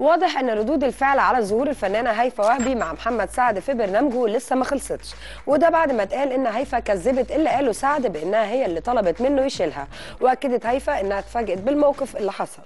واضح أن ردود الفعل على ظهور الفنانة هيفا وهبي مع محمد سعد في برنامجه لسه ما خلصتش. وده بعد ما اتقال إن هيفا كذبت اللي قاله سعد بإنها هي اللي طلبت منه يشيلها. وأكدت هيفا إنها اتفاجئت بالموقف اللي حصل.